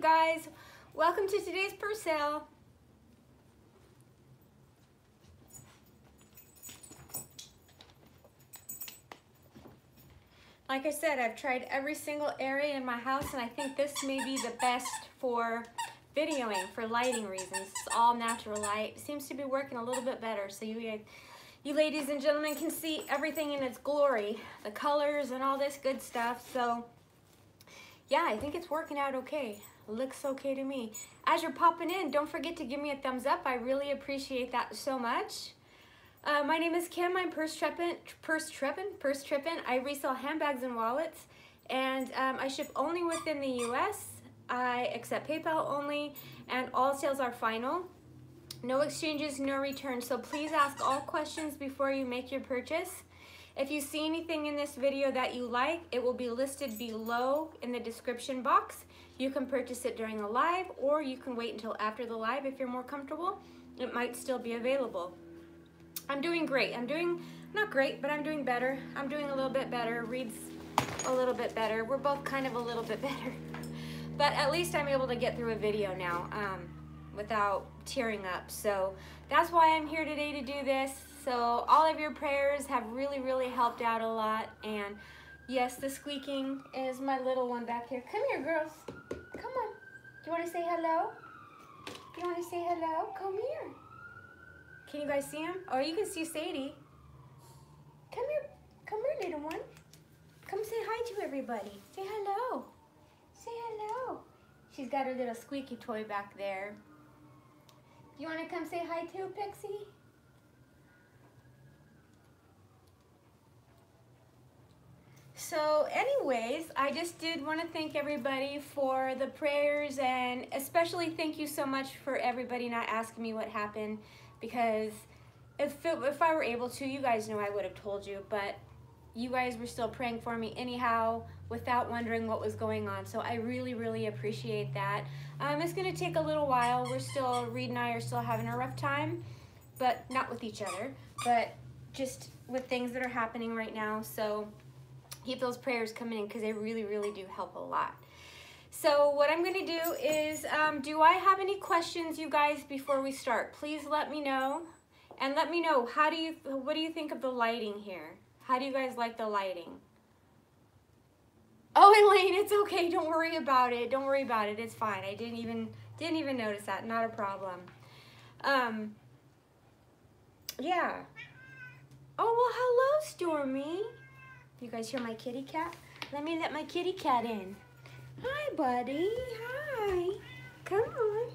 guys. Welcome to today's purse sale. Like I said, I've tried every single area in my house and I think this may be the best for videoing for lighting reasons. It's all natural light. Seems to be working a little bit better so you, you ladies and gentlemen can see everything in its glory, the colors and all this good stuff. So yeah, I think it's working out okay. Looks okay to me. As you're popping in, don't forget to give me a thumbs up. I really appreciate that so much. Uh, my name is Kim. I'm Purse Trippin, Purse Trippin, Purse Trippin. I resell handbags and wallets, and um, I ship only within the U.S. I accept PayPal only, and all sales are final. No exchanges, no returns. So please ask all questions before you make your purchase. If you see anything in this video that you like, it will be listed below in the description box. You can purchase it during the live, or you can wait until after the live if you're more comfortable. It might still be available. I'm doing great. I'm doing, not great, but I'm doing better. I'm doing a little bit better. Reed's a little bit better. We're both kind of a little bit better. But at least I'm able to get through a video now um, without tearing up. So that's why I'm here today to do this. So all of your prayers have really, really helped out a lot. And yes, the squeaking is my little one back here. Come here, girls. Come on. Do you want to say hello? You want to say hello? Come here. Can you guys see him? Oh, you can see Sadie. Come here. Come here, little one. Come say hi to everybody. Say hello. Say hello. She's got her little squeaky toy back there. You want to come say hi too, Pixie? So anyways, I just did want to thank everybody for the prayers and especially thank you so much for everybody not asking me what happened because if, it, if I were able to, you guys know I would have told you, but you guys were still praying for me anyhow without wondering what was going on. So I really, really appreciate that. Um, it's going to take a little while. We're still, Reed and I are still having a rough time, but not with each other, but just with things that are happening right now. So keep those prayers coming in because they really, really do help a lot. So what I'm going to do is, um, do I have any questions, you guys, before we start? Please let me know. And let me know, how do you, what do you think of the lighting here? How do you guys like the lighting? Oh, Elaine, it's okay. Don't worry about it. Don't worry about it. It's fine. I didn't even, didn't even notice that. Not a problem. Um, yeah. Oh, well, hello, Stormy. You guys hear my kitty cat? Let me let my kitty cat in. Hi, buddy. Hi. Come on.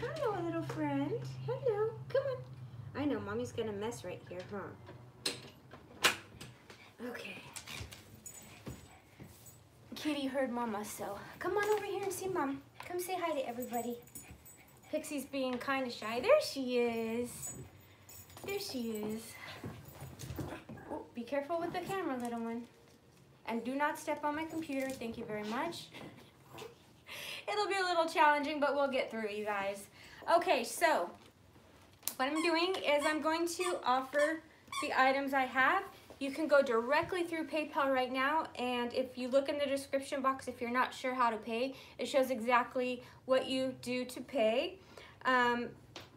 Hello, little friend. Hello. Come on. I know, Mommy's going to mess right here, huh? Okay. Kitty heard Mama, so come on over here and see Mom. Come say hi to everybody. Pixie's being kind of shy. There she is. There she is. Be careful with the camera, little one. And do not step on my computer. Thank you very much. It'll be a little challenging, but we'll get through, you guys. Okay, so what I'm doing is I'm going to offer the items I have. You can go directly through PayPal right now, and if you look in the description box, if you're not sure how to pay, it shows exactly what you do to pay. Um,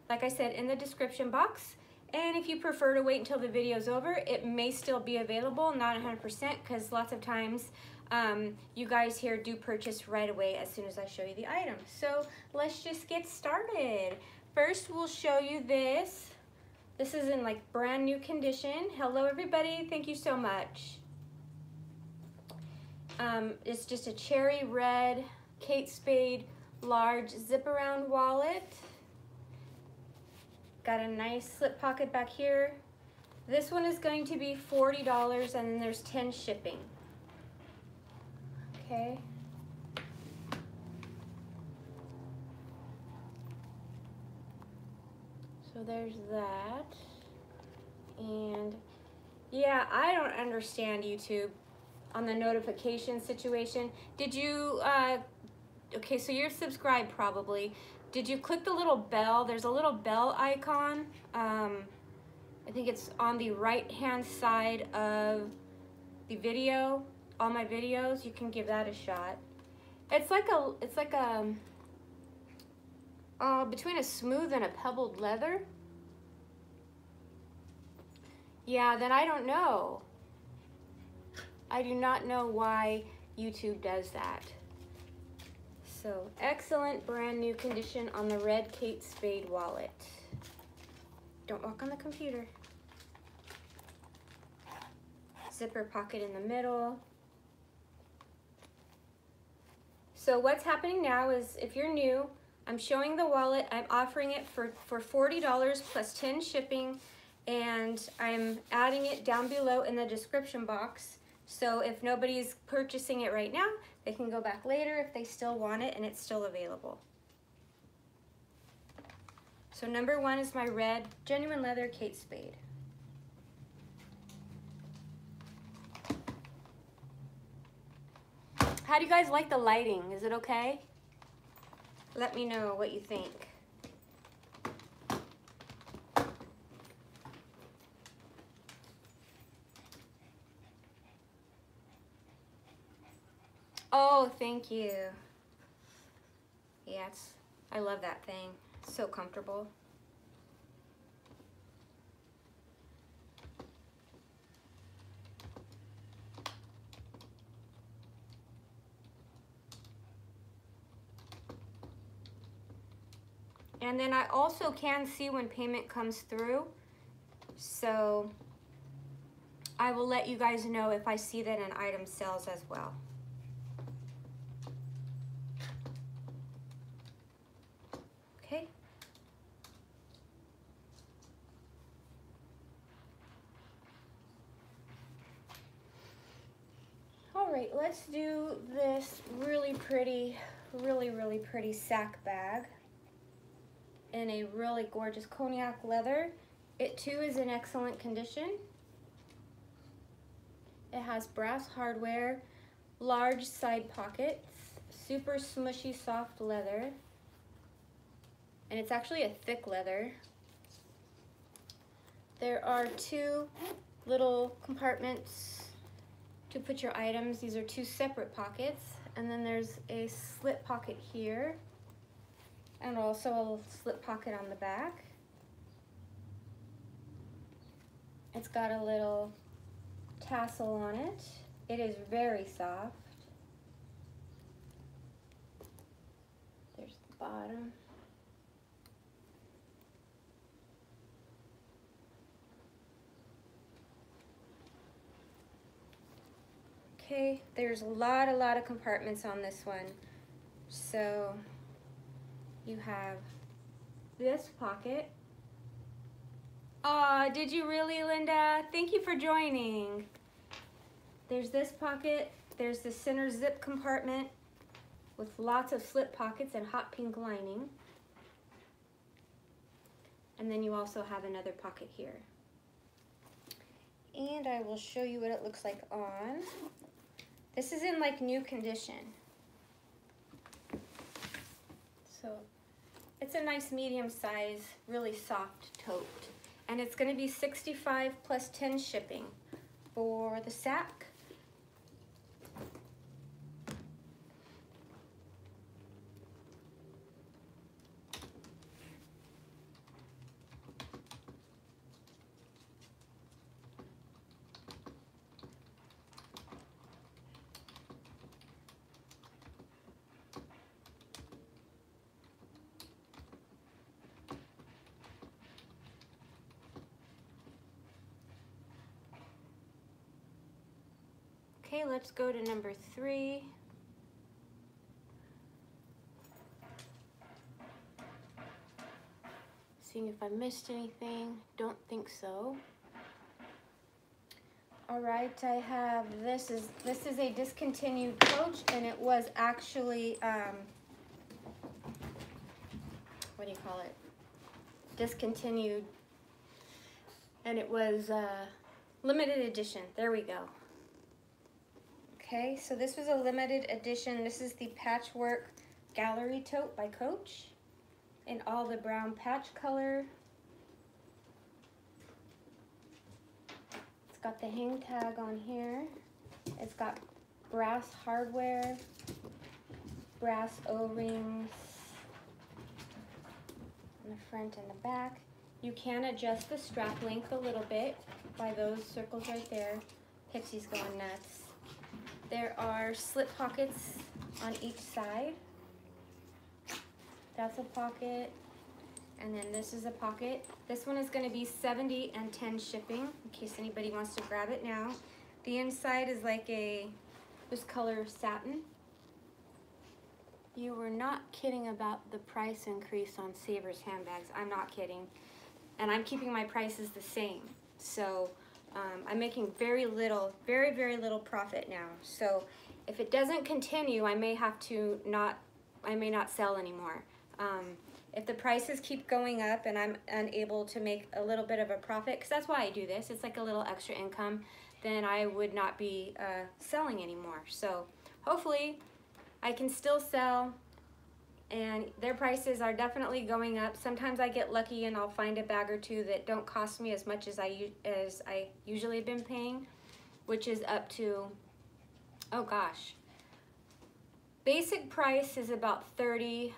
like I said, in the description box. And if you prefer to wait until the video's over, it may still be available, not 100%, because lots of times um, you guys here do purchase right away as soon as I show you the item. So let's just get started. First, we'll show you this. This is in like brand new condition. Hello, everybody. Thank you so much. Um, it's just a cherry red Kate Spade large zip around wallet. Got a nice slip pocket back here. This one is going to be $40 and there's 10 shipping. Okay. So there's that. And yeah, I don't understand YouTube on the notification situation. Did you, uh, okay, so you're subscribed probably. Did you click the little bell? There's a little bell icon. Um, I think it's on the right hand side of the video, all my videos. You can give that a shot. It's like a, it's like a, Uh, between a smooth and a pebbled leather? Yeah, then I don't know. I do not know why YouTube does that. So, excellent brand new condition on the red Kate Spade wallet. Don't walk on the computer. Zipper pocket in the middle. So what's happening now is if you're new, I'm showing the wallet. I'm offering it for, for $40 plus 10 shipping and I'm adding it down below in the description box. So if nobody's purchasing it right now, they can go back later if they still want it and it's still available. So number one is my red genuine leather Kate Spade. How do you guys like the lighting? Is it okay? Let me know what you think. Oh, thank you. It's, I love that thing. So comfortable. And then I also can see when payment comes through. So I will let you guys know if I see that an item sells as well. Okay. All right, let's do this really pretty, really, really pretty sack bag in a really gorgeous cognac leather. It too is in excellent condition. It has brass hardware, large side pockets, super smushy soft leather, and it's actually a thick leather. There are two little compartments to put your items. These are two separate pockets, and then there's a slip pocket here and also a slip pocket on the back. It's got a little tassel on it. It is very soft. There's the bottom. Okay, there's a lot, a lot of compartments on this one. So you have this pocket. Aw, did you really, Linda? Thank you for joining. There's this pocket. There's the center zip compartment with lots of slip pockets and hot pink lining. And then you also have another pocket here. And I will show you what it looks like on. This is in like new condition. So it's a nice medium size, really soft tote. And it's gonna be 65 plus 10 shipping for the sack. Okay, let's go to number three. Seeing if I missed anything. Don't think so. All right, I have this is this is a discontinued coach, and it was actually um, what do you call it? Discontinued, and it was uh, limited edition. There we go. Okay, so this was a limited edition. This is the Patchwork Gallery Tote by Coach in all the brown patch color. It's got the hang tag on here. It's got brass hardware, brass O-rings, on the front and the back. You can adjust the strap length a little bit by those circles right there. Pixie's going nuts. There are slip pockets on each side. That's a pocket. And then this is a pocket. This one is gonna be 70 and 10 shipping, in case anybody wants to grab it now. The inside is like a, this color satin. You were not kidding about the price increase on Savers handbags. I'm not kidding. And I'm keeping my prices the same. So um, I'm making very little, very, very little profit now. So if it doesn't continue, I may have to not, I may not sell anymore. Um, if the prices keep going up and I'm unable to make a little bit of a profit, because that's why I do this, it's like a little extra income, then I would not be uh, selling anymore. So hopefully I can still sell and their prices are definitely going up. Sometimes I get lucky and I'll find a bag or two that don't cost me as much as I as I usually have been paying, which is up to oh gosh. Basic price is about $35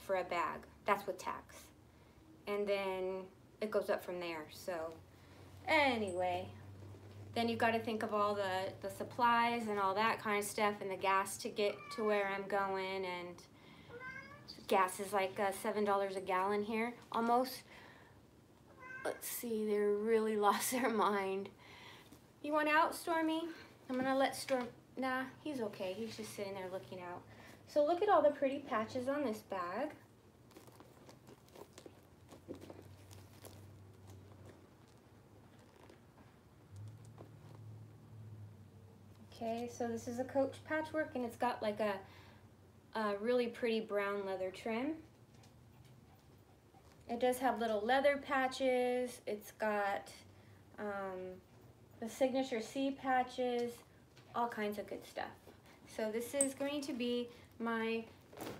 for a bag. That's with tax. And then it goes up from there. So anyway, then you've got to think of all the, the supplies and all that kind of stuff and the gas to get to where I'm going and gas is like uh, $7 a gallon here, almost. Let's see, they really lost their mind. You want out, Stormy? I'm gonna let Storm, nah, he's okay. He's just sitting there looking out. So look at all the pretty patches on this bag. Okay, so this is a Coach patchwork and it's got like a really pretty brown leather trim. It does have little leather patches. It's got um, the signature C patches, all kinds of good stuff. So this is going to be my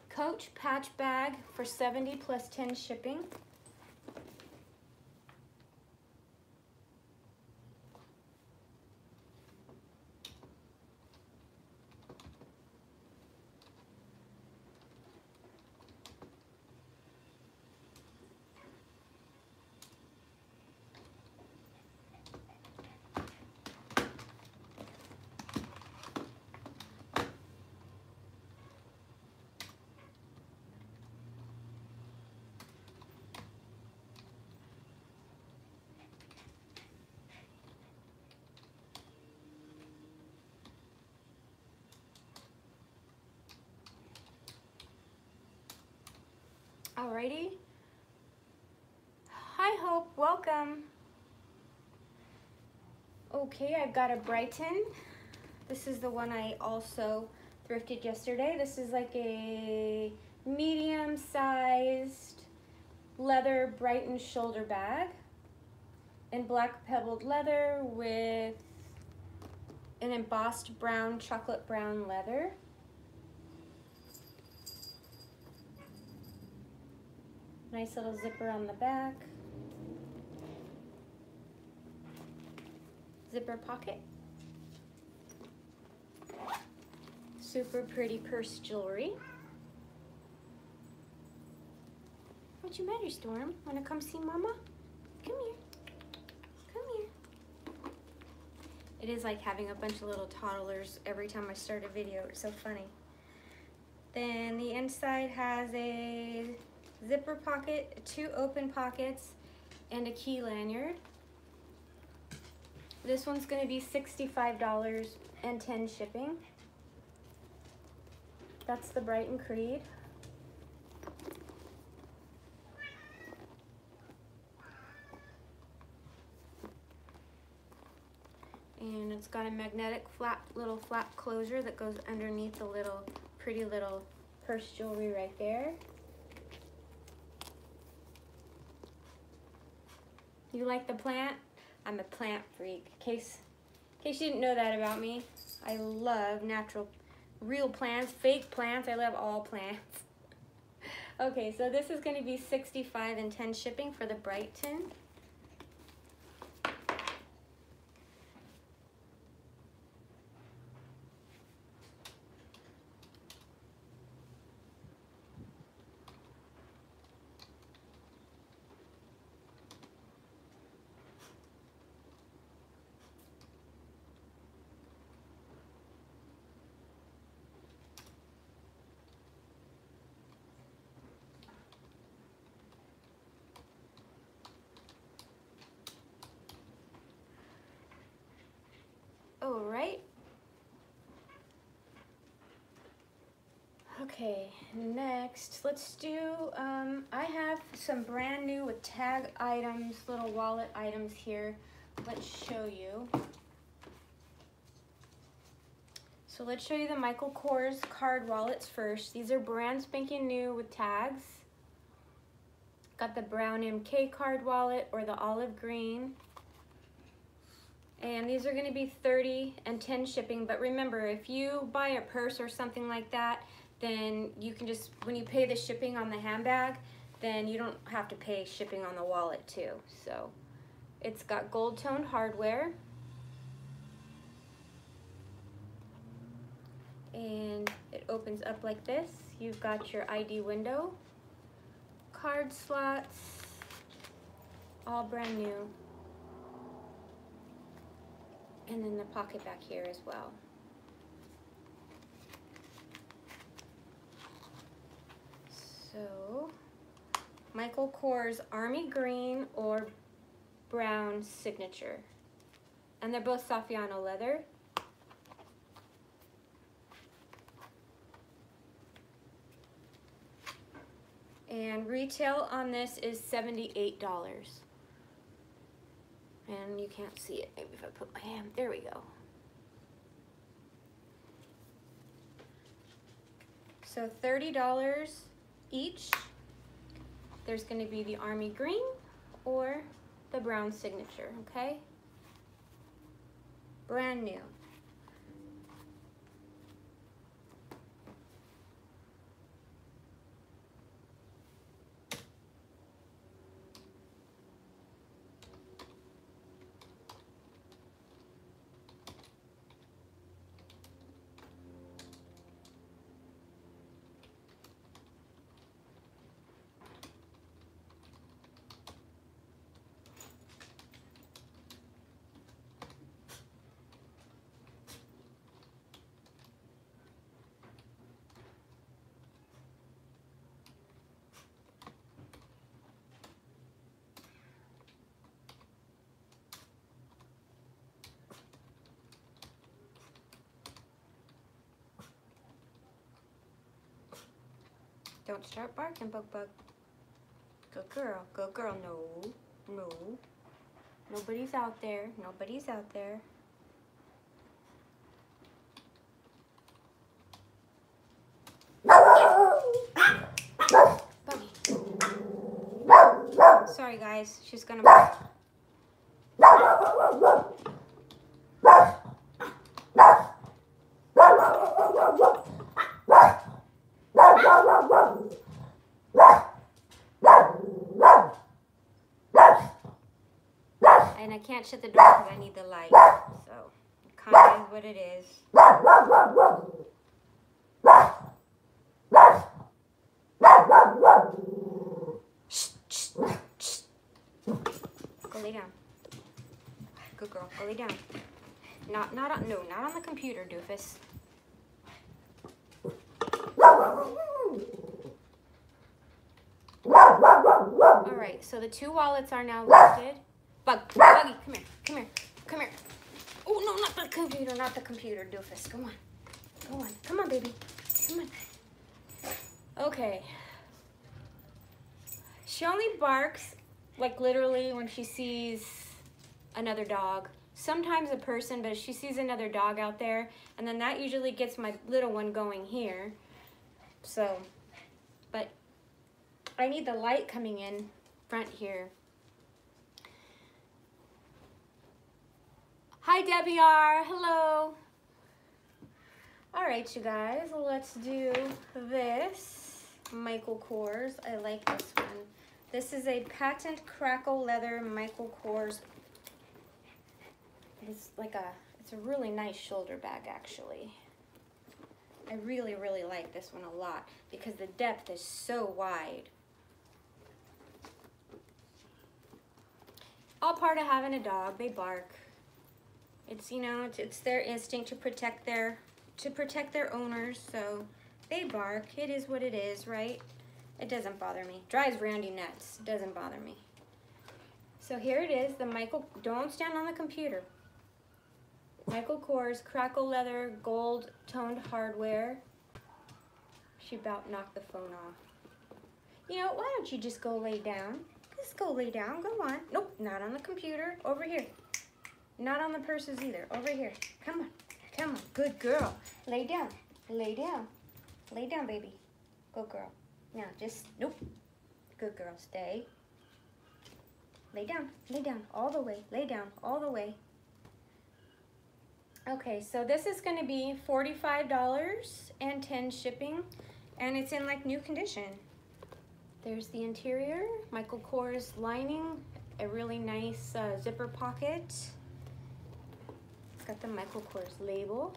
Coach patch bag for 70 plus 10 shipping. Alrighty. Hi Hope, welcome. Okay, I've got a Brighton. This is the one I also thrifted yesterday. This is like a medium sized leather Brighton shoulder bag in black pebbled leather with an embossed brown, chocolate brown leather. Nice little zipper on the back. Zipper pocket. Super pretty purse jewelry. What you matter, Storm? Wanna come see Mama? Come here. Come here. It is like having a bunch of little toddlers every time I start a video. It's so funny. Then the inside has a zipper pocket, two open pockets, and a key lanyard. This one's gonna be $65 and 10 shipping. That's the Brighton Creed. And it's got a magnetic flap, little flap closure that goes underneath the little, pretty little purse jewelry right there. You like the plant? I'm a plant freak. In case, in case you didn't know that about me, I love natural, real plants, fake plants. I love all plants. okay, so this is going to be 65 and 10 shipping for the Brighton. right? Okay, next, let's do, um, I have some brand new with tag items, little wallet items here. Let's show you. So let's show you the Michael Kors card wallets first. These are brand spanking new with tags. Got the brown MK card wallet or the olive green. And these are gonna be 30 and 10 shipping, but remember, if you buy a purse or something like that, then you can just, when you pay the shipping on the handbag, then you don't have to pay shipping on the wallet too. So it's got gold toned hardware. and it opens up like this. You've got your ID window, card slots, all brand new. And then the pocket back here as well. So, Michael Kors Army Green or Brown Signature. And they're both Saffiano leather. and retail on this is $78. And you can't see it, maybe if I put my hand, there we go. So $30 each. There's gonna be the army green or the brown signature, okay? Brand new. Don't start barking, Bug Bug. Good girl, good girl. No, no. Nobody's out there. Nobody's out there. Sorry, guys. She's gonna. And I can't shut the door because I need the light. So, kind of what it is. Go lay down. Good girl. Go lay down. Not, not on, no, not on the computer, doofus. All right, so the two wallets are now listed. Bug, Buggy, come here, come here, come here. Oh, no, not the computer, not the computer, doofus. Come on, come on, come on, baby. Come on. Okay. She only barks, like literally when she sees another dog. Sometimes a person, but she sees another dog out there, and then that usually gets my little one going here. So, but I need the light coming in front here. Hi, Debbie R. Hello. All right, you guys, let's do this. Michael Kors. I like this one. This is a patent crackle leather Michael Kors. It's like a, it's a really nice shoulder bag, actually. I really, really like this one a lot because the depth is so wide. All part of having a dog, they bark. It's, you know, it's, it's their instinct to protect their, to protect their owners, so they bark. It is what it is, right? It doesn't bother me. Drives Randy nuts. Doesn't bother me. So here it is, the Michael, don't stand on the computer. Michael Kors Crackle Leather Gold Toned Hardware. She about knocked the phone off. You know, why don't you just go lay down? Just go lay down. Go on. Nope, not on the computer. Over here. Not on the purses either. Over here. Come on. Come on. Good girl. Lay down. Lay down. Lay down, baby. Good girl. Now, just, nope. Good girl. Stay. Lay down. Lay down. All the way. Lay down. All the way. Okay, so this is going to be $45 and 10 shipping, and it's in like new condition. There's the interior, Michael Kors lining, a really nice uh, zipper pocket. Got the Michael Kors label.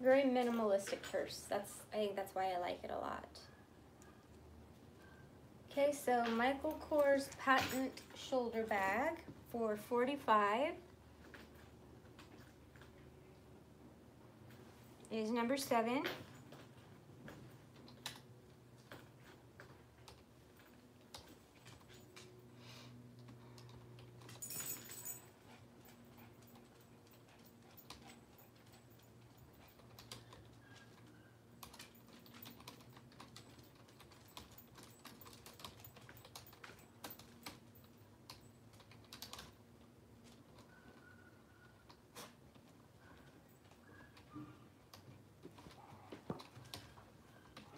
Very minimalistic purse. That's I think that's why I like it a lot. Okay, so Michael Kors patent shoulder bag for 45 is number seven.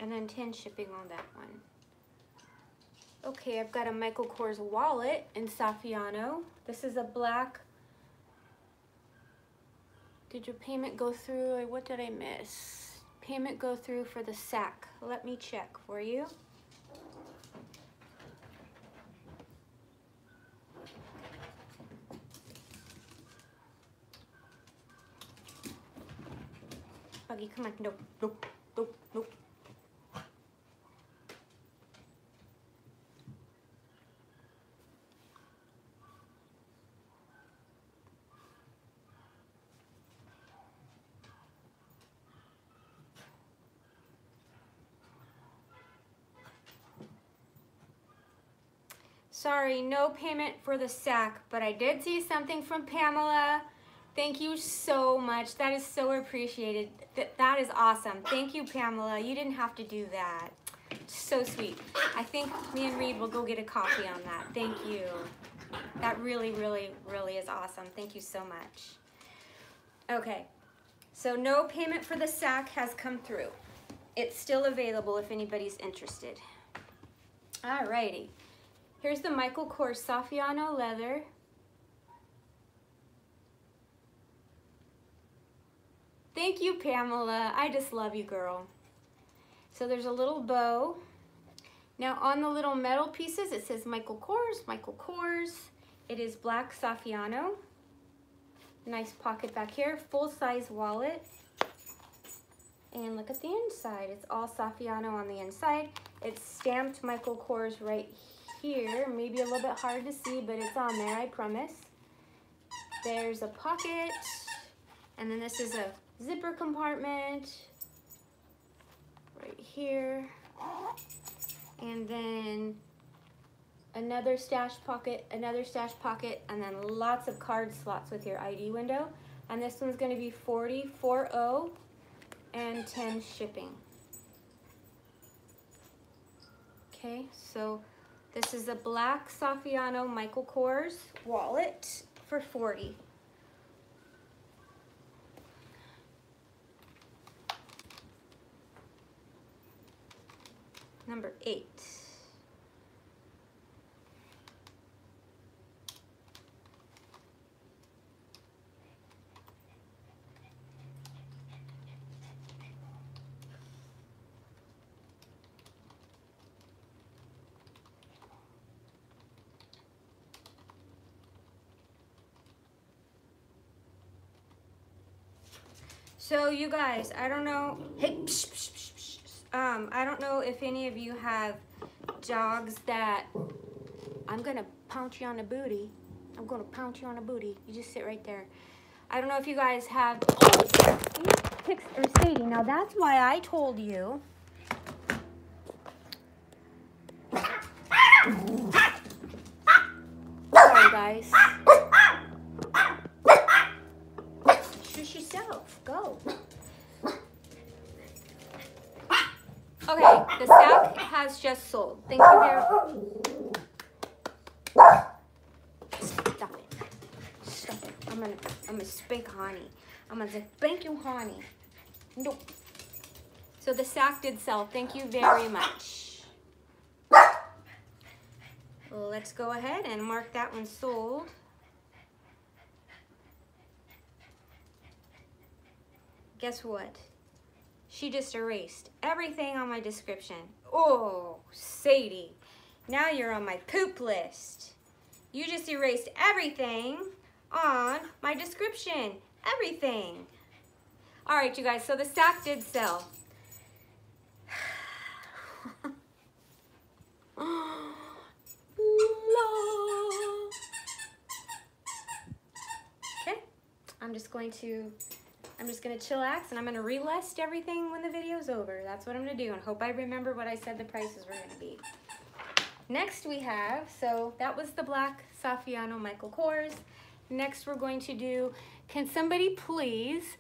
And then 10 shipping on that one. Okay, I've got a Michael Kors wallet in Saffiano. This is a black. Did your payment go through? What did I miss? Payment go through for the sack. Let me check for you. Buggy, come on. Nope, nope, nope, nope. Sorry, no payment for the sack, but I did see something from Pamela. Thank you so much. That is so appreciated. That, that is awesome. Thank you, Pamela. You didn't have to do that. So sweet. I think me and Reed will go get a coffee on that. Thank you. That really, really, really is awesome. Thank you so much. Okay, so no payment for the sack has come through. It's still available if anybody's interested. Alrighty. Here's the Michael Kors Saffiano leather. Thank you, Pamela. I just love you, girl. So there's a little bow. Now on the little metal pieces, it says Michael Kors, Michael Kors. It is black Saffiano. Nice pocket back here, full-size wallet. And look at the inside. It's all Saffiano on the inside. It's stamped Michael Kors right here. Maybe a little bit hard to see, but it's on there, I promise. There's a pocket, and then this is a zipper compartment right here. And then another stash pocket, another stash pocket, and then lots of card slots with your ID window. And this one's gonna be 40, 40, and 10 shipping. Okay, so this is a black Saffiano Michael Kors wallet for 40. Number eight. So you guys, I don't know. Hey, psh, psh, psh, um, I don't know if any of you have dogs that I'm gonna pounce you on the booty. I'm gonna pounce you on the booty. You just sit right there. I don't know if you guys have or Sadie. Now that's why I told you. Sorry guys. Shush yourself. Go. Okay, the sack has just sold. Thank you very Stop it. Stop it. I'm gonna I'm gonna spank honey. I'm gonna say spank you honey. No. So the sack did sell. Thank you very much. Let's go ahead and mark that one sold. Guess what? She just erased everything on my description. Oh, Sadie, now you're on my poop list. You just erased everything on my description. Everything. All right, you guys, so the sack did sell. okay, I'm just going to I'm just gonna chillax and I'm gonna relist everything when the video's over. That's what I'm gonna do and hope I remember what I said the prices were gonna be. Next we have, so that was the black Saffiano Michael Kors. Next we're going to do, can somebody please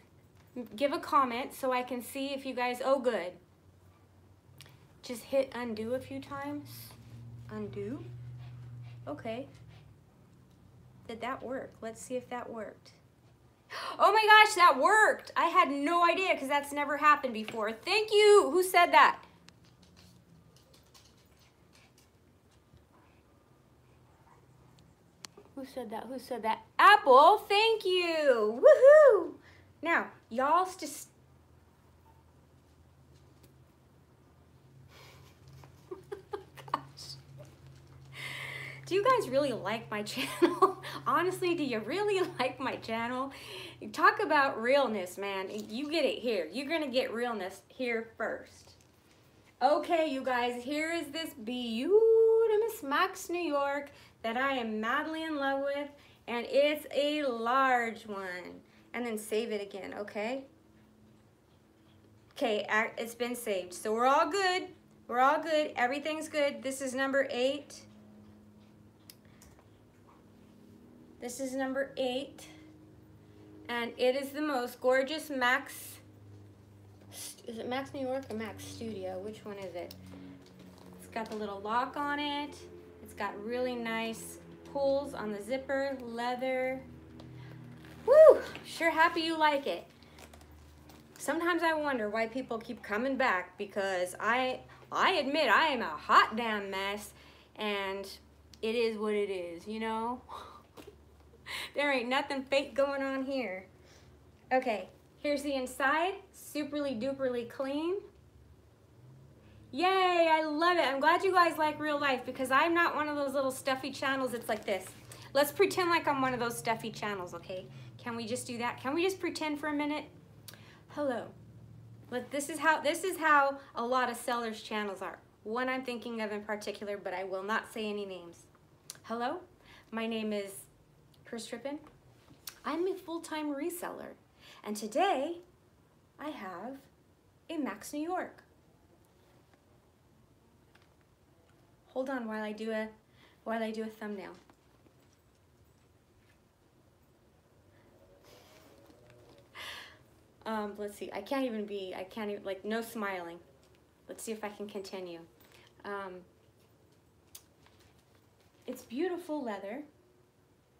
give a comment so I can see if you guys, oh good. Just hit undo a few times. Undo. Okay. Did that work? Let's see if that worked. Oh my gosh, that worked. I had no idea because that's never happened before. Thank you. Who said that? Who said that? Who said that? Apple, thank you. Woohoo. Now, y'all just do you guys really like my channel? Honestly, do you really like my channel? Talk about realness, man. You get it here. You're going to get realness here first. Okay, you guys, here is this beautiful Max New York that I am madly in love with, and it's a large one. And then save it again, okay? Okay, it's been saved. So we're all good. We're all good. Everything's good. This is number eight. This is number eight. And it is the most gorgeous Max, is it Max New York or Max Studio? Which one is it? It's got the little lock on it. It's got really nice pulls on the zipper, leather. Woo! Sure happy you like it. Sometimes I wonder why people keep coming back because I I admit I am a hot damn mess and it is what it is, you know? there ain't nothing fake going on here. Okay, here's the inside, superly duperly clean. Yay, I love it. I'm glad you guys like real life because I'm not one of those little stuffy channels. It's like this. Let's pretend like I'm one of those stuffy channels, okay? Can we just do that? Can we just pretend for a minute? Hello. But this is how this is how a lot of sellers channels are. One I'm thinking of in particular, but I will not say any names. Hello, my name is Chris Trippin. I'm a full-time reseller, and today I have a Max New York. Hold on while I do a while I do a thumbnail. Um, let's see, I can't even be, I can't even, like, no smiling. Let's see if I can continue. Um, it's beautiful leather.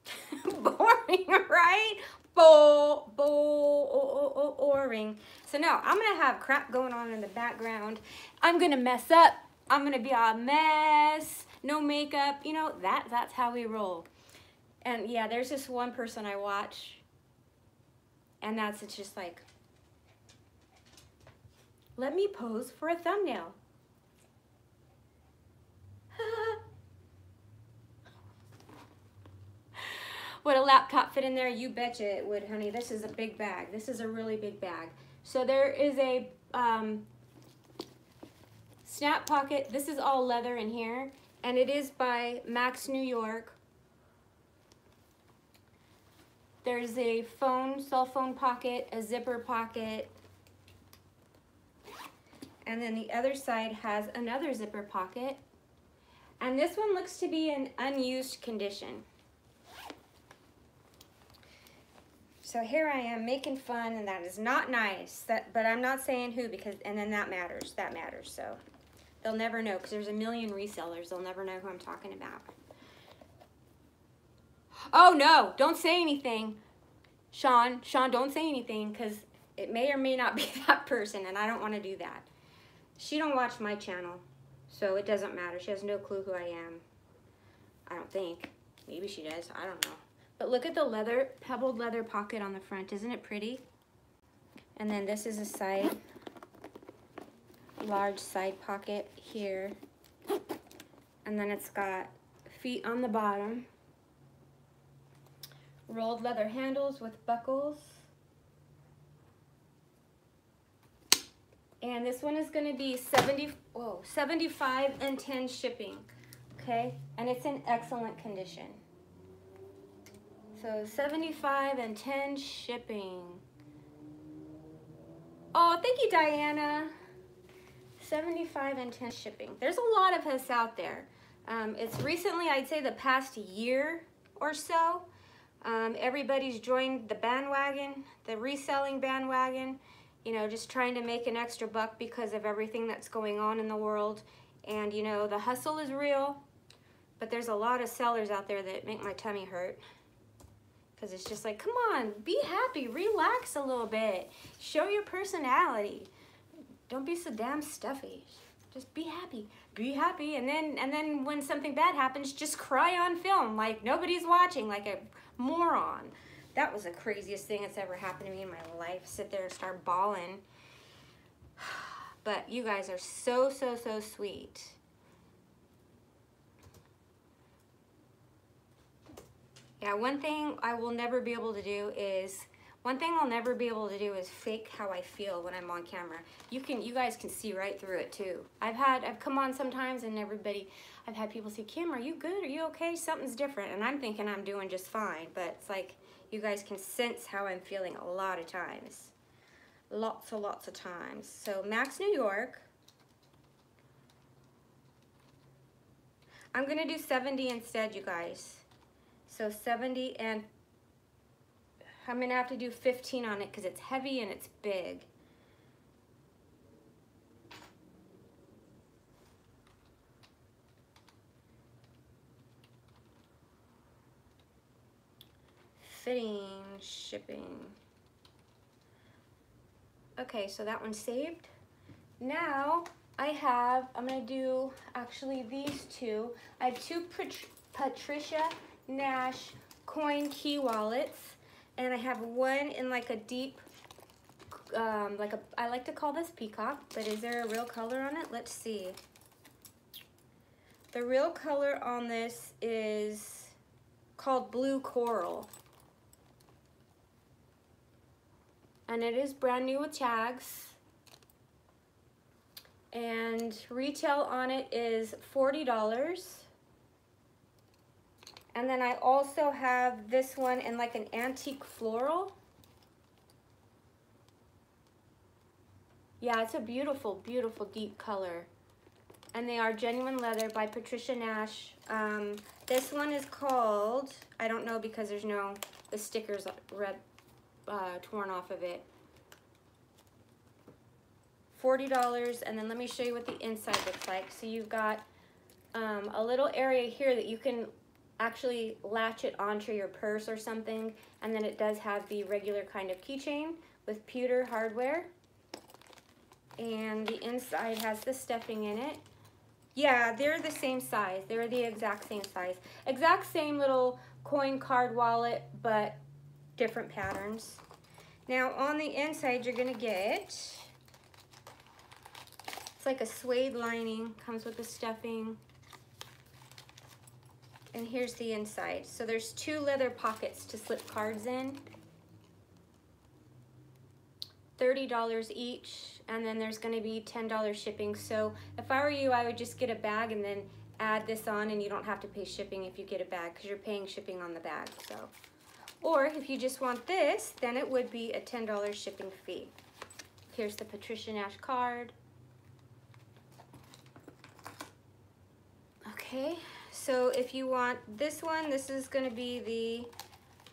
boring, right? Bo, bo, boring. So now I'm gonna have crap going on in the background. I'm gonna mess up. I'm gonna be a mess. No makeup. You know that. That's how we roll. And yeah, there's this one person I watch, and that's it's just like, let me pose for a thumbnail. Would a laptop fit in there? You betcha it would, honey. This is a big bag. This is a really big bag. So there is a um, snap pocket. This is all leather in here. And it is by Maxx New York. There's a phone, cell phone pocket, a zipper pocket. And then the other side has another zipper pocket. And this one looks to be in unused condition. So here I am making fun and that is not nice. That, But I'm not saying who because, and then that matters, that matters. So they'll never know because there's a million resellers. They'll never know who I'm talking about. Oh no, don't say anything. Sean, Sean, don't say anything because it may or may not be that person and I don't want to do that. She don't watch my channel, so it doesn't matter. She has no clue who I am. I don't think. Maybe she does. I don't know. But look at the leather, pebbled leather pocket on the front. Isn't it pretty? And then this is a side, large side pocket here. And then it's got feet on the bottom. Rolled leather handles with buckles. And this one is gonna be 70, whoa, 75 and 10 shipping, okay? And it's in excellent condition. So 75 and 10 shipping. Oh, thank you, Diana. 75 and 10 shipping. There's a lot of us out there. Um, it's recently, I'd say the past year or so, um, everybody's joined the bandwagon, the reselling bandwagon you know, just trying to make an extra buck because of everything that's going on in the world. And, you know, the hustle is real, but there's a lot of sellers out there that make my tummy hurt. Because it's just like, come on, be happy, relax a little bit, show your personality. Don't be so damn stuffy. Just be happy, be happy. And then, and then when something bad happens, just cry on film like nobody's watching, like a moron. That was the craziest thing that's ever happened to me in my life. Sit there and start bawling. But you guys are so, so, so sweet. Yeah, one thing I will never be able to do is, one thing I'll never be able to do is fake how I feel when I'm on camera. You can, you guys can see right through it too. I've had, I've come on sometimes and everybody, I've had people say, Kim, are you good? Are you okay? Something's different. And I'm thinking I'm doing just fine. But it's like, you guys can sense how I'm feeling a lot of times. Lots and lots of times. So Maxx New York. I'm going to do 70 instead, you guys. So 70 and I'm to have to do 15 on it because it's heavy and it's big. fitting, shipping. Okay, so that one's saved. Now I have, I'm gonna do actually these two. I have two Patricia Nash coin key wallets and I have one in like a deep, um, like a, I like to call this peacock, but is there a real color on it? Let's see. The real color on this is called blue coral. and it is brand new with tags and retail on it is $40 and then I also have this one in like an antique floral yeah it's a beautiful beautiful deep color and they are genuine leather by Patricia Nash um, this one is called I don't know because there's no the stickers red uh, torn off of it. $40 and then let me show you what the inside looks like. So you've got um, a little area here that you can actually latch it onto your purse or something and then it does have the regular kind of keychain with pewter hardware and the inside has the stuffing in it. Yeah, they're the same size. They're the exact same size. Exact same little coin card wallet, but different patterns. Now on the inside you're gonna get, it's like a suede lining, comes with the stuffing. And here's the inside. So there's two leather pockets to slip cards in. $30 each, and then there's gonna be $10 shipping. So if I were you, I would just get a bag and then add this on and you don't have to pay shipping if you get a bag because you're paying shipping on the bag, so. Or if you just want this, then it would be a $10 shipping fee. Here's the Patricia Nash card. Okay, so if you want this one, this is gonna be the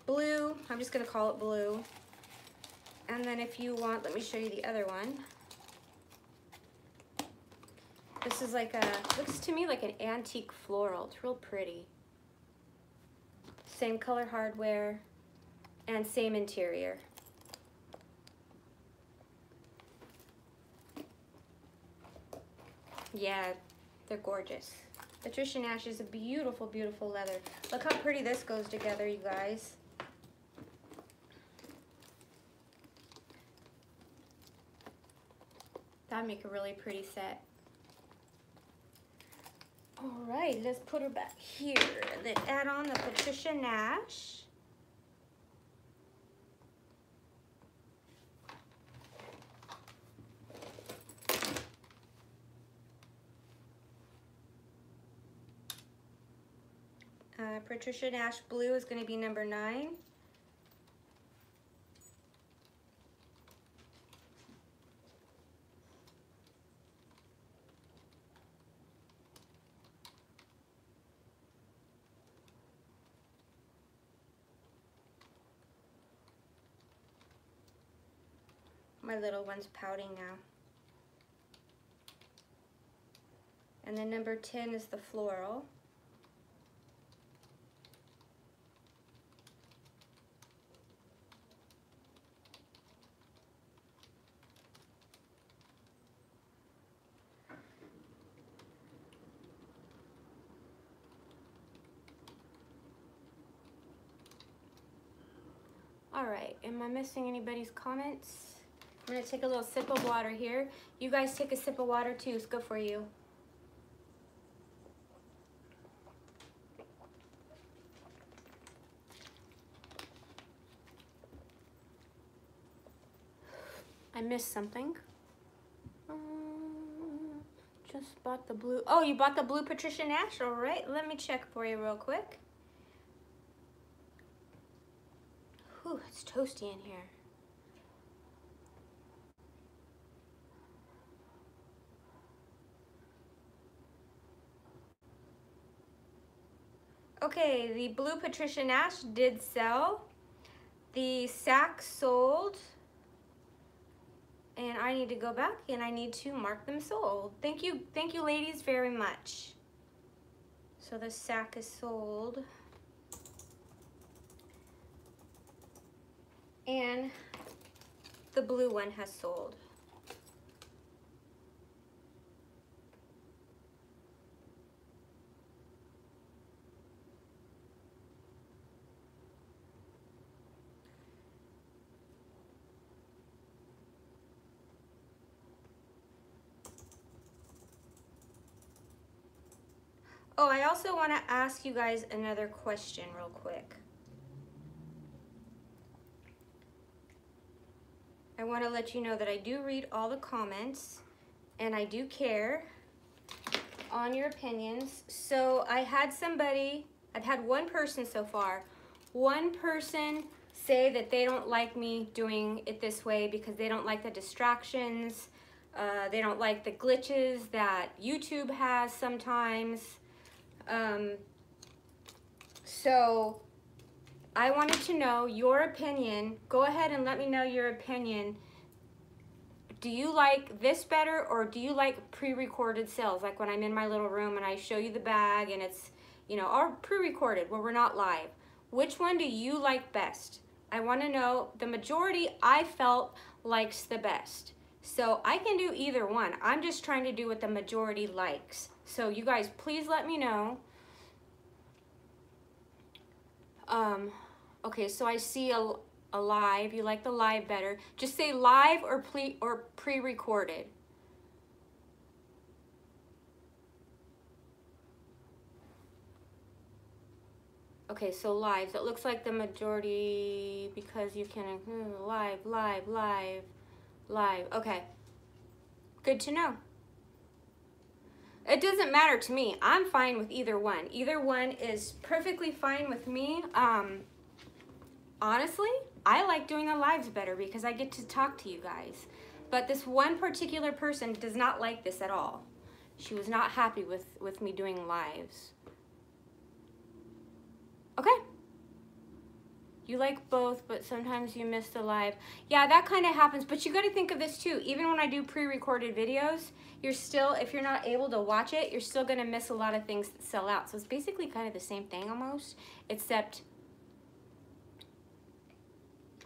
blue. I'm just gonna call it blue. And then if you want, let me show you the other one. This is like a, looks to me like an antique floral. It's real pretty. Same color hardware and same interior. Yeah, they're gorgeous. Patricia Nash is a beautiful, beautiful leather. Look how pretty this goes together, you guys. That'd make a really pretty set. All right, let's put her back here. Then add on the Patricia Nash. Uh, Patricia Nash Blue is going to be number nine. My little one's pouting now. And then number 10 is the floral. All right, am I missing anybody's comments? I'm gonna take a little sip of water here. You guys take a sip of water too, it's good for you. I missed something. Um, just bought the blue. Oh, you bought the blue Patricia Nash? All right, let me check for you real quick. It's toasty in here. Okay, the blue Patricia Nash did sell. The sack sold. And I need to go back and I need to mark them sold. Thank you, thank you ladies very much. So the sack is sold. And the blue one has sold. Oh, I also want to ask you guys another question real quick. Want to let you know that I do read all the comments and I do care on your opinions. So I had somebody, I've had one person so far, one person say that they don't like me doing it this way because they don't like the distractions, uh, they don't like the glitches that YouTube has sometimes. Um, so I wanted to know your opinion. Go ahead and let me know your opinion. Do you like this better or do you like pre-recorded sales? Like when I'm in my little room and I show you the bag and it's, you know, or pre-recorded where we're not live. Which one do you like best? I want to know the majority I felt likes the best. So I can do either one. I'm just trying to do what the majority likes. So you guys, please let me know. Um, Okay, so I see a, a live. You like the live better. Just say live or, pre or pre-recorded. Okay, so live. It looks like the majority because you can hmm, live, live, live, live. Okay, good to know. It doesn't matter to me. I'm fine with either one. Either one is perfectly fine with me. Um, honestly, I like doing the lives better because I get to talk to you guys. But this one particular person does not like this at all. She was not happy with, with me doing lives. Okay. You like both, but sometimes you miss the live. Yeah, that kind of happens, but you gotta think of this too. Even when I do pre-recorded videos, you're still, if you're not able to watch it, you're still gonna miss a lot of things that sell out. So it's basically kind of the same thing almost, except,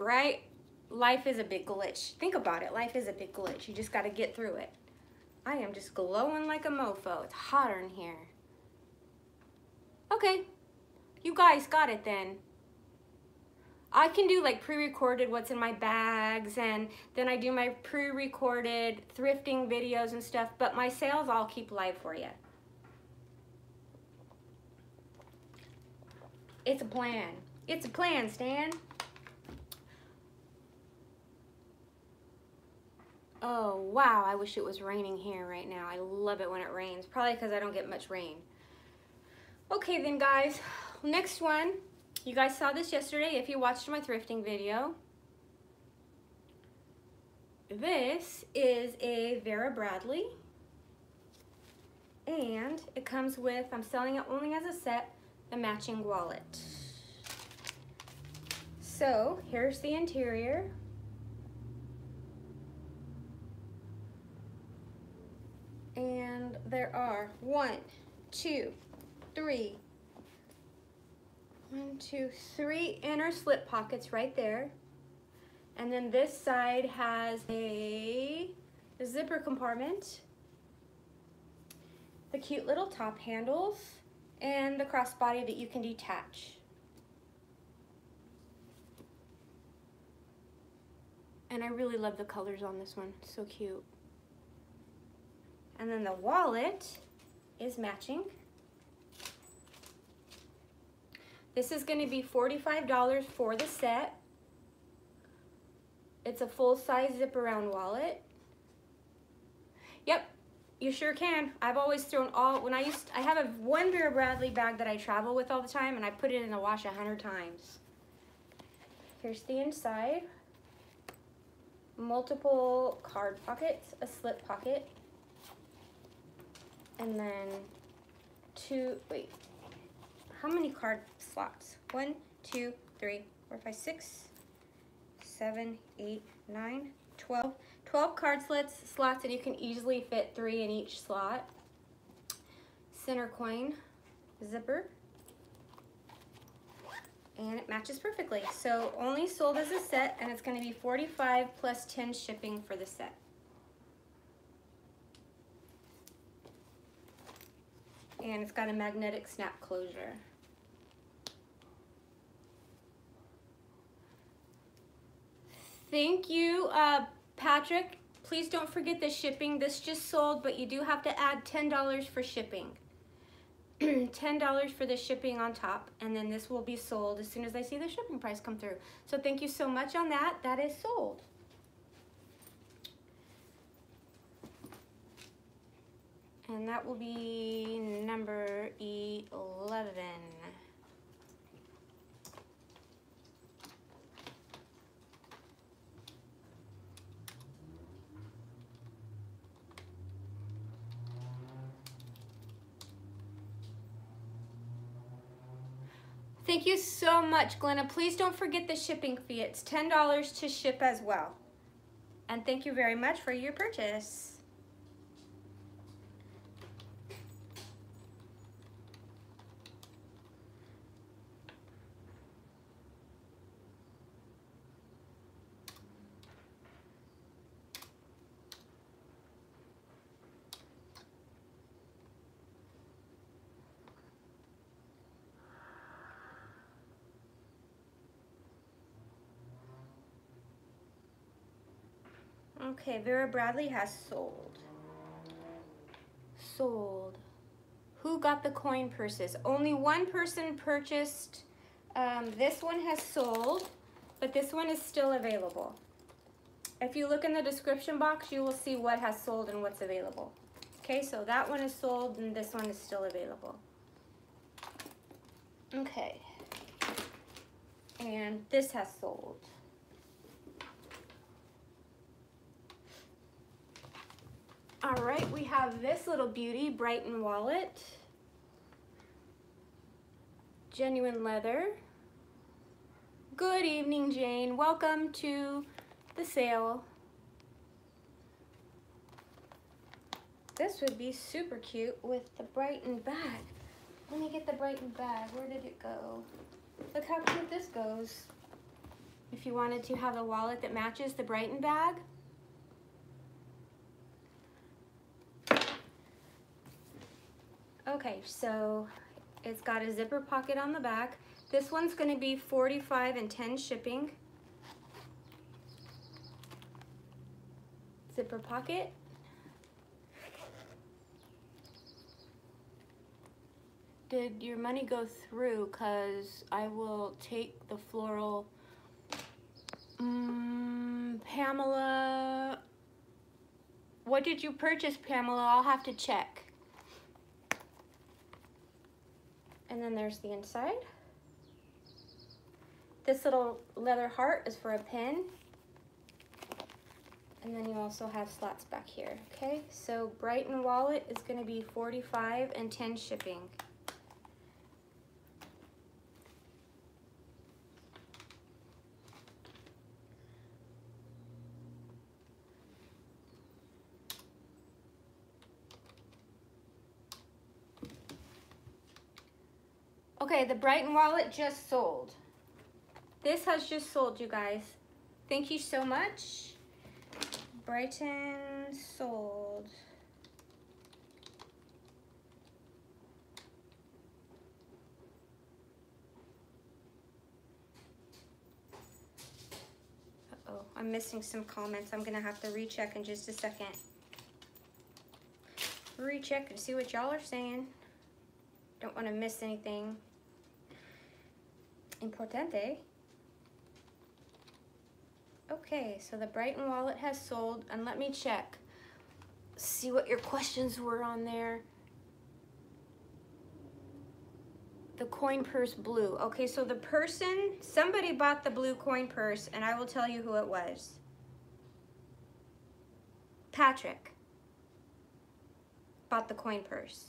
right? Life is a big glitch. Think about it, life is a big glitch. You just gotta get through it. I am just glowing like a mofo. It's hotter in here. Okay, you guys got it then. I can do like pre-recorded what's in my bags and then I do my pre-recorded thrifting videos and stuff, but my sales I'll keep live for you. It's a plan. It's a plan, Stan. Oh, wow, I wish it was raining here right now. I love it when it rains, probably because I don't get much rain. Okay then guys, next one you guys saw this yesterday if you watched my thrifting video. This is a Vera Bradley. And it comes with, I'm selling it only as a set, a matching wallet. So here's the interior. And there are one, two, three, one, two, three inner slip pockets right there. And then this side has a, zipper compartment, the cute little top handles, and the crossbody that you can detach. And I really love the colors on this one, so cute. And then the wallet is matching. This is gonna be $45 for the set. It's a full-size zip around wallet. Yep, you sure can. I've always thrown all, when I used, I have a one Vera Bradley bag that I travel with all the time and I put it in the wash a hundred times. Here's the inside. Multiple card pockets, a slip pocket, and then two, wait, how many card slots? One, two, three, four, five, six, seven, eight, nine, 12. 12 card slots, slots and you can easily fit three in each slot. Center coin, zipper, and it matches perfectly. So only sold as a set and it's gonna be 45 plus 10 shipping for the set. And it's got a magnetic snap closure. Thank you, uh, Patrick. Please don't forget the shipping. This just sold, but you do have to add $10 for shipping. $10 for the shipping on top, and then this will be sold as soon as I see the shipping price come through. So thank you so much on that. That is sold. And that will be number 11. Thank you so much, Glenna. Please don't forget the shipping fee. It's $10 to ship as well. And thank you very much for your purchase. Okay, Vera Bradley has sold. Sold. Who got the coin purses? Only one person purchased. Um, this one has sold, but this one is still available. If you look in the description box, you will see what has sold and what's available. Okay, so that one is sold and this one is still available. Okay. And this has sold. All right, we have this little beauty, Brighton wallet. Genuine leather. Good evening, Jane. Welcome to the sale. This would be super cute with the Brighton bag. Let me get the Brighton bag. Where did it go? Look how cute this goes. If you wanted to have a wallet that matches the Brighton bag. Okay, so it's got a zipper pocket on the back. This one's gonna be 45 and 10 shipping. Zipper pocket. Did your money go through? Cause I will take the floral. Mm, Pamela, what did you purchase, Pamela? I'll have to check. And then there's the inside. This little leather heart is for a pin. And then you also have slots back here, okay? So Brighton wallet is gonna be 45 and 10 shipping. Okay, the Brighton wallet just sold. This has just sold, you guys. Thank you so much. Brighton sold. Oh I'm missing some comments. I'm gonna have to recheck in just a second. Recheck and see what y'all are saying. Don't want to miss anything importante. Okay, so the Brighton wallet has sold, and let me check. See what your questions were on there. The coin purse blue. Okay, so the person, somebody bought the blue coin purse, and I will tell you who it was. Patrick bought the coin purse.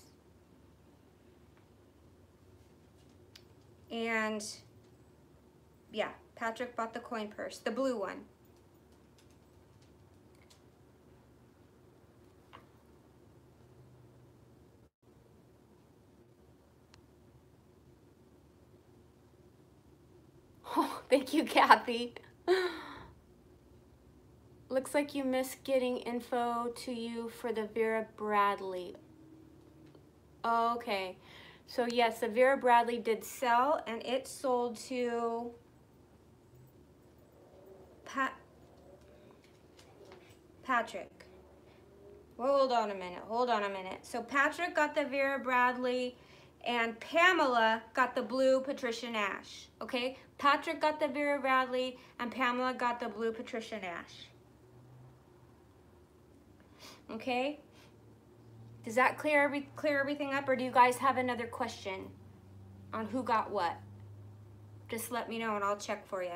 And yeah, Patrick bought the coin purse, the blue one. Oh, thank you, Kathy. Looks like you missed getting info to you for the Vera Bradley. Okay. So yes, the Vera Bradley did sell and it sold to Pat Patrick. hold on a minute. Hold on a minute. So Patrick got the Vera Bradley and Pamela got the blue Patricia Nash. Okay? Patrick got the Vera Bradley and Pamela got the blue Patricia Nash. Okay? Does that clear every clear everything up or do you guys have another question on who got what? Just let me know and I'll check for you.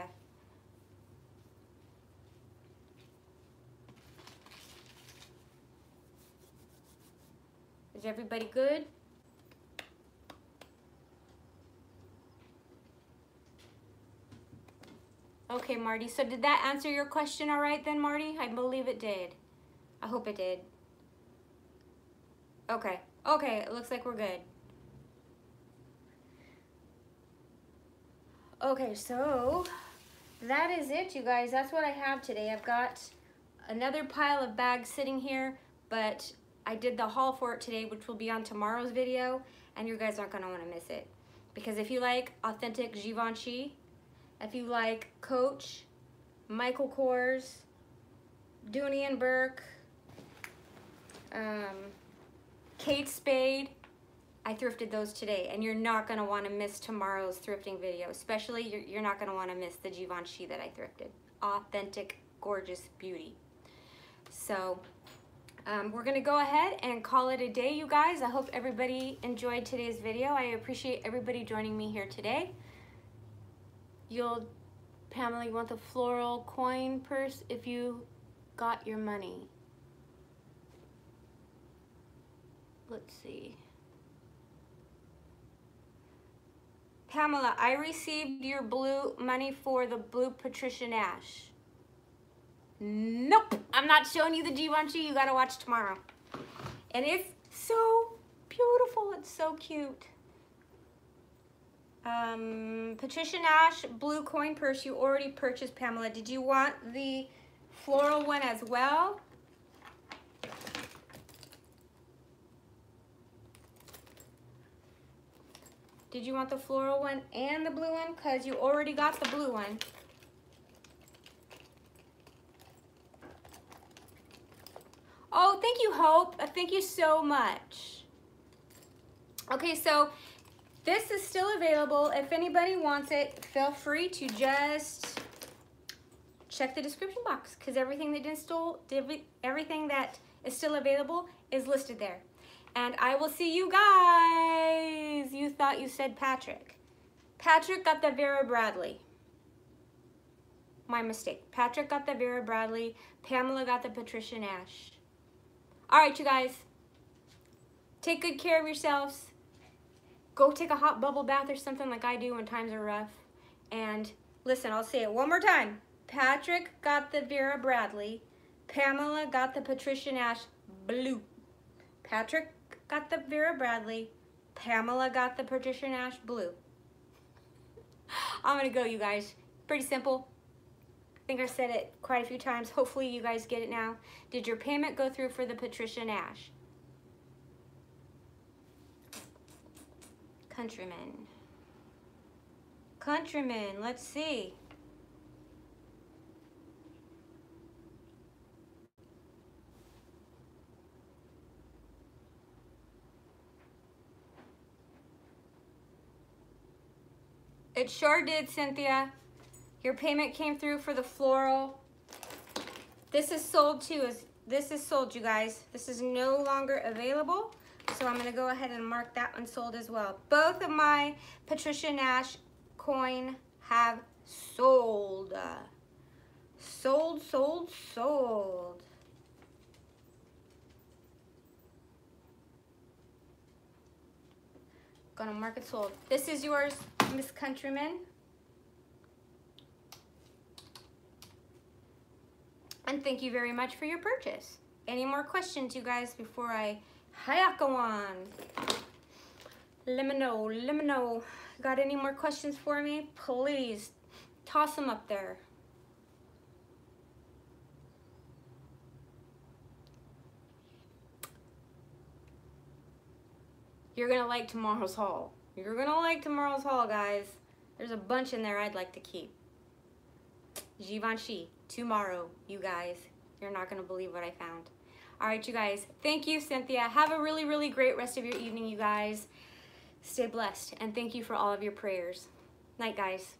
Is everybody good? Okay, Marty. So did that answer your question all right then, Marty? I believe it did. I hope it did. Okay. Okay, it looks like we're good. Okay, so that is it, you guys. That's what I have today. I've got another pile of bags sitting here, but I did the haul for it today, which will be on tomorrow's video, and you guys aren't gonna wanna miss it. Because if you like authentic Givenchy, if you like Coach, Michael Kors, Dooney and Bourke, um, Kate Spade, I thrifted those today, and you're not gonna wanna miss tomorrow's thrifting video, especially you're, you're not gonna wanna miss the Givenchy that I thrifted. Authentic, gorgeous beauty. So um, we're gonna go ahead and call it a day, you guys. I hope everybody enjoyed today's video. I appreciate everybody joining me here today. You'll, Pamela, you want the floral coin purse if you got your money. Let's see. Pamela, I received your blue money for the blue Patricia Nash. Nope, I'm not showing you the Givenchy. You gotta watch tomorrow. And it's so beautiful. It's so cute. Um, Patricia Nash blue coin purse you already purchased, Pamela. Did you want the floral one as well? Did you want the floral one and the blue one? Because you already got the blue one. Oh, thank you, Hope. Uh, thank you so much. Okay, so this is still available. If anybody wants it, feel free to just check the description box because everything that install, everything that is still available is listed there. And I will see you guys. You thought you said Patrick. Patrick got the Vera Bradley. My mistake. Patrick got the Vera Bradley. Pamela got the Patricia Nash. All right, you guys. Take good care of yourselves. Go take a hot bubble bath or something like I do when times are rough. And listen, I'll say it one more time. Patrick got the Vera Bradley. Pamela got the Patricia Nash blue. Patrick got the Vera Bradley. Pamela got the Patricia Nash blue. I'm gonna go, you guys. Pretty simple. I think I said it quite a few times. Hopefully you guys get it now. Did your payment go through for the Patricia Nash? Countryman. Countryman, let's see. It sure did, Cynthia. Your payment came through for the floral. This is sold too. Is This is sold, you guys. This is no longer available. So I'm gonna go ahead and mark that one sold as well. Both of my Patricia Nash coin have sold. Sold, sold, sold. Gonna mark it sold. This is yours, Miss Countryman. And thank you very much for your purchase. Any more questions, you guys, before I hayako on? Let me know, let me know. Got any more questions for me? Please, toss them up there. You're gonna like tomorrow's haul. You're gonna like tomorrow's haul, guys. There's a bunch in there I'd like to keep. Givenchy tomorrow, you guys. You're not to believe what I found. All right, you guys. Thank you, Cynthia. Have a really, really great rest of your evening, you guys. Stay blessed, and thank you for all of your prayers. Night, guys.